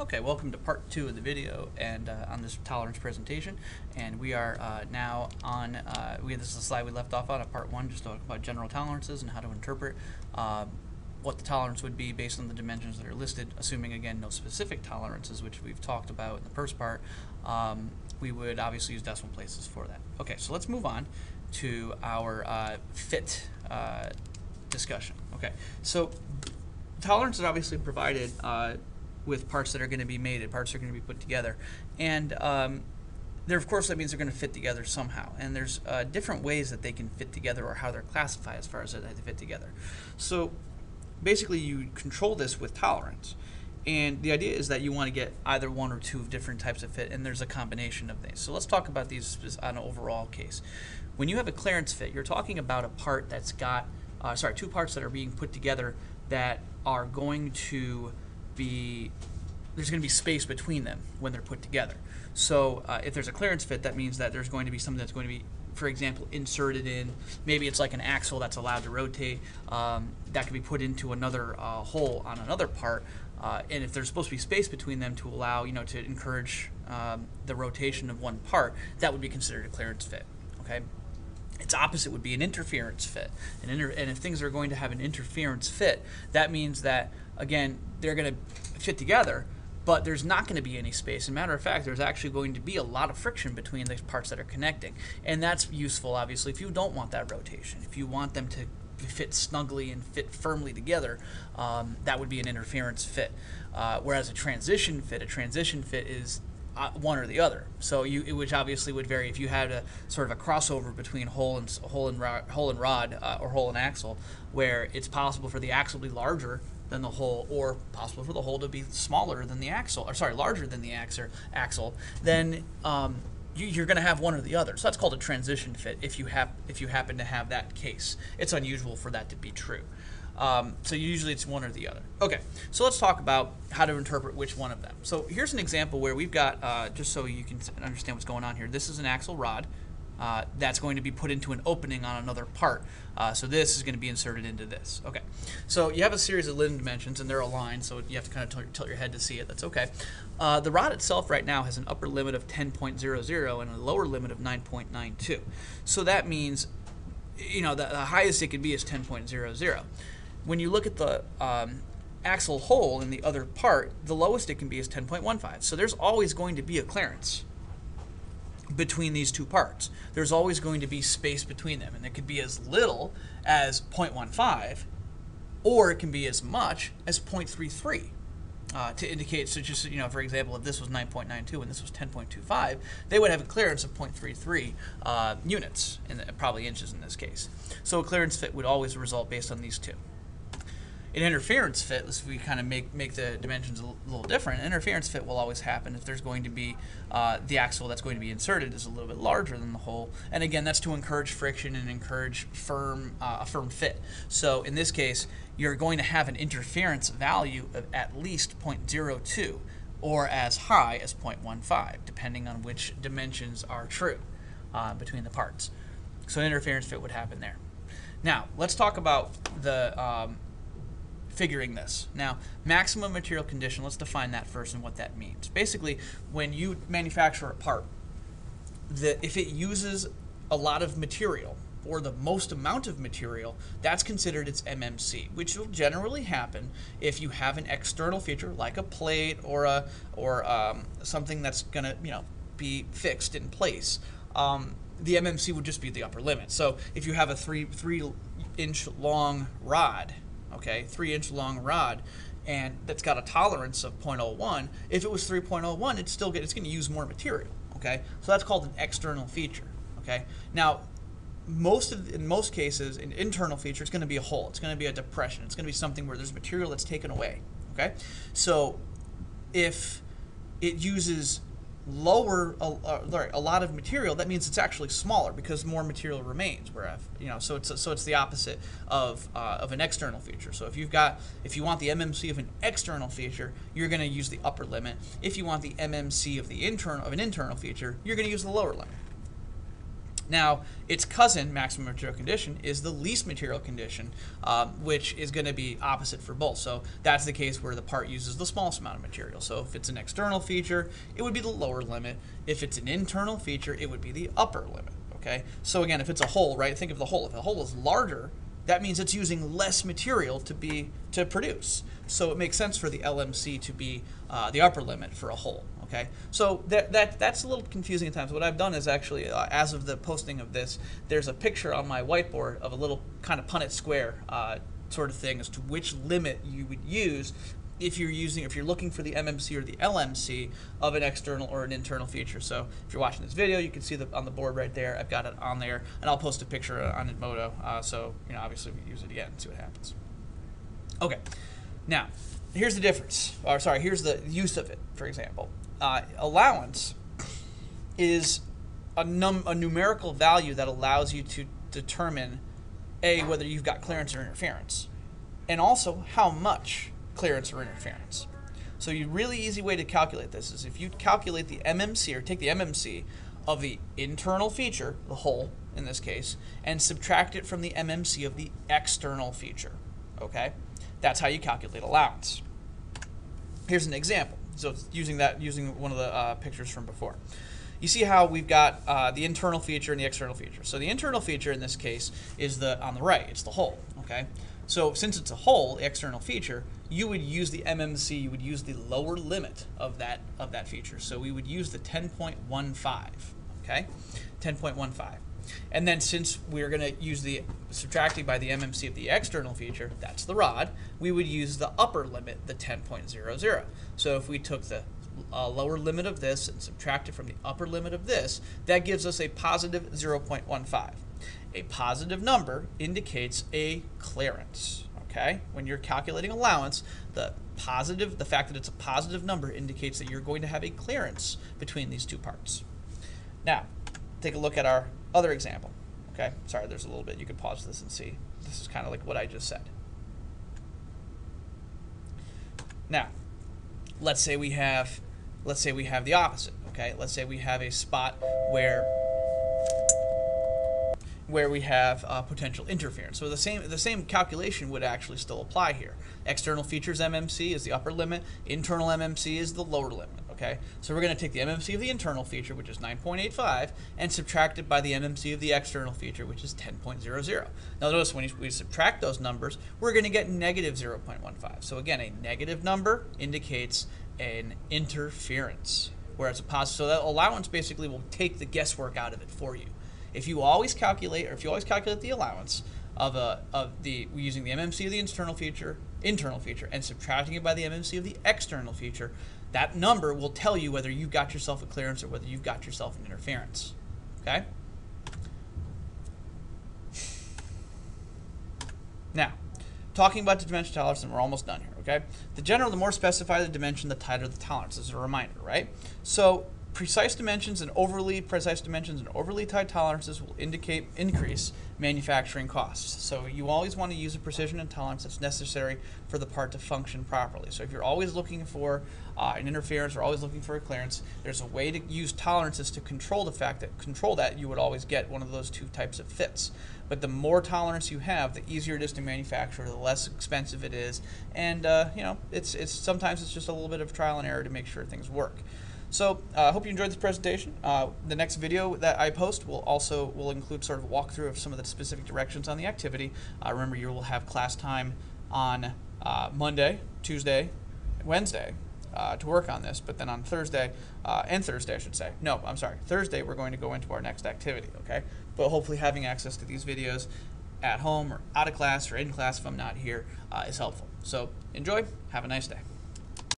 Okay, welcome to part two of the video and uh, on this tolerance presentation. And we are uh, now on, uh, we this is the slide we left off on, at part one, just talking about general tolerances and how to interpret uh, what the tolerance would be based on the dimensions that are listed, assuming again no specific tolerances, which we've talked about in the first part. Um, we would obviously use decimal places for that. Okay, so let's move on to our uh, fit uh, discussion. Okay, so tolerance is obviously provided with parts that are going to be mated, parts that are going to be put together, and um, there, of course, that means they're going to fit together somehow. And there's uh, different ways that they can fit together, or how they're classified as far as how they fit together. So, basically, you control this with tolerance. And the idea is that you want to get either one or two of different types of fit, and there's a combination of these. So let's talk about these on an overall case. When you have a clearance fit, you're talking about a part that's got, uh, sorry, two parts that are being put together that are going to be there's going to be space between them when they're put together. So uh, if there's a clearance fit, that means that there's going to be something that's going to be, for example, inserted in. Maybe it's like an axle that's allowed to rotate. Um, that can be put into another uh, hole on another part. Uh, and if there's supposed to be space between them to allow, you know, to encourage um, the rotation of one part, that would be considered a clearance fit. Okay. Its opposite would be an interference fit. and if things are going to have an interference fit, that means that again they're going to fit together, but there's not going to be any space. As a matter of fact, there's actually going to be a lot of friction between the parts that are connecting, and that's useful obviously if you don't want that rotation. If you want them to fit snugly and fit firmly together, um, that would be an interference fit. Uh, whereas a transition fit, a transition fit is uh, one or the other. So you, which obviously would vary if you had a sort of a crossover between hole and hole and rod, hole and rod uh, or hole and axle, where it's possible for the axle to be larger than the hole, or possible for the hole to be smaller than the axle, or sorry, larger than the axle. Axle, then um, you, are going to have one or the other. So that's called a transition fit. If you have if you happen to have that case, it's unusual for that to be true. Um, so usually it's one or the other. Okay, so let's talk about how to interpret which one of them. So here's an example where we've got, uh, just so you can understand what's going on here, this is an axle rod. Uh, that's going to be put into an opening on another part. Uh, so this is going to be inserted into this. Okay, so you have a series of linear dimensions and they're aligned, so you have to kind of tilt, tilt your head to see it. That's okay. Uh, the rod itself right now has an upper limit of 10.00 and a lower limit of 9.92. So that means, you know, the, the highest it could be is 10.00 when you look at the um, axle hole in the other part, the lowest it can be is 10.15. So there's always going to be a clearance between these two parts. There's always going to be space between them, and it could be as little as 0.15, or it can be as much as 0.33. Uh, to indicate, so just, you know, for example, if this was 9.92 and this was 10.25, they would have a clearance of 0.33 uh, units, and probably inches in this case. So a clearance fit would always result based on these two an interference fit, if we kind of make, make the dimensions a little different, an interference fit will always happen if there's going to be uh, the axle that's going to be inserted is a little bit larger than the hole. And again, that's to encourage friction and encourage firm uh, a firm fit. So in this case, you're going to have an interference value of at least 0.02 or as high as 0.15, depending on which dimensions are true uh, between the parts. So an interference fit would happen there. Now, let's talk about the um, figuring this. Now, maximum material condition, let's define that first and what that means. Basically, when you manufacture a part, if it uses a lot of material, or the most amount of material, that's considered its MMC, which will generally happen if you have an external feature like a plate or a or um, something that's going to you know be fixed in place. Um, the MMC would just be the upper limit. So if you have a three three inch long rod okay, three inch long rod, and that's got a tolerance of 0.01. If it was 3.01, it's still get, it's going to use more material, okay. So that's called an external feature, okay. Now, most of in most cases, an internal feature is going to be a hole. It's going to be a depression. It's going to be something where there's material that's taken away, okay. So if it uses lower a, a, lot of material, that means it's actually smaller because more material remains. Where you know, so it's so it's the opposite of uh, of an external feature. So if you've got if you want the MMC of an external feature, you're going to use the upper limit. If you want the MMC of the internal of an internal feature, you're going to use the lower limit. Now, its cousin, maximum material condition, is the least material condition, um, which is going to be opposite for both. So that's the case where the part uses the smallest amount of material. So if it's an external feature, it would be the lower limit. If it's an internal feature, it would be the upper limit. Okay. So again, if it's a hole, right? Think of the hole. If the hole is larger, that means it's using less material to be to produce. So it makes sense for the LMC to be uh, the upper limit for a hole. Okay, so that, that that's a little confusing at times. What I've done is actually, uh, as of the posting of this, there's a picture on my whiteboard of a little kind of Punnett square uh, sort of thing as to which limit you would use if you're using, if you're looking for the MMC or the LMC of an external or an internal feature. So if you're watching this video, you can see the on the board right there. I've got it on there, and I'll post a picture on Edmodo. Uh, so you know, obviously we use it again, and see what happens. Okay, now here's the difference. Or sorry, here's the use of it. For example, uh, allowance is a, num- a numerical value that allows you to determine a whether you've got clearance or interference, and also how much clearance or interference. So a really easy way to calculate this is if you calculate the MMC or take the MMC of the internal feature, the hole in this case, and subtract it from the MMC of the external feature. Okay, that's how you calculate allowance. Here's an example. So using that, using one of the uh, pictures from before. You see how we've got uh, the internal feature and the external feature. So the internal feature in this case is the on the right. It's the hole. Okay. So since it's a hole, the external feature, you would use the MMC. You would use the lower limit of that of that feature. So we would use the 10.15. Okay, 10.15. And then since we're going to use the subtracting by the MMC of the external feature, that's the rod, we would use the upper limit, the 10.00. So if we took the uh, lower limit of this and subtract it from the upper limit of this, that gives us a positive 0.15. A positive number indicates a clearance. Okay, when you're calculating allowance, the positive, the fact that it's a positive number indicates that you're going to have a clearance between these two parts. Now, take a look at our other example. Okay, sorry, there's a little bit. You can pause this and see. This is kind of like what I just said. Now, let's say we have, let's say we have the opposite. Okay, let's say we have a spot where where we have uh, potential interference. So the same the same calculation would actually still apply here. External features MMC is the upper limit. Internal MMC is the lower limit. Okay, so we're going to take the MMC of the internal feature, which is 9.85, and subtract it by the MMC of the external feature, which is 10.00. Now notice when we subtract those numbers, we're going to get negative 0.15. So again, a negative number indicates an interference, whereas a positive, so that allowance basically will take the guesswork out of it for you. If you always calculate, or if you always calculate the allowance of a of the using the MMC of the internal feature, internal feature, and subtracting it by the MMC of the external feature, that number will tell you whether you've got yourself a clearance or whether you've got yourself an interference. Okay? Now, talking about the dimension tolerance, and we're almost done here, okay? The general, the more specified the dimension, the tighter the tolerance, as a reminder, right? So precise dimensions and overly precise dimensions and overly tight tolerances will indicate increase manufacturing costs. So you always want to use a precision and tolerance that's necessary for the part to function properly. So if you're always looking for uh, an interference or always looking for a clearance, there's a way to use tolerances to control the fact that control that you would always get one of those two types of fits. But the more tolerance you have, the easier it is to manufacture, the less expensive it is, and uh, you know it's it's sometimes it's just a little bit of trial and error to make sure things work. So I uh, hope you enjoyed this presentation. Uh, the next video that I post will also will include sort of walkthrough of some of the specific directions on the activity. Uh, remember, you will have class time on uh, Monday, Tuesday, Wednesday uh, to work on this, but then on Thursday, uh, and Thursday I should say, no, I'm sorry, Thursday we're going to go into our next activity, okay? But hopefully having access to these videos at home or out of class or in class if I'm not here is helpful. So enjoy, have a nice day.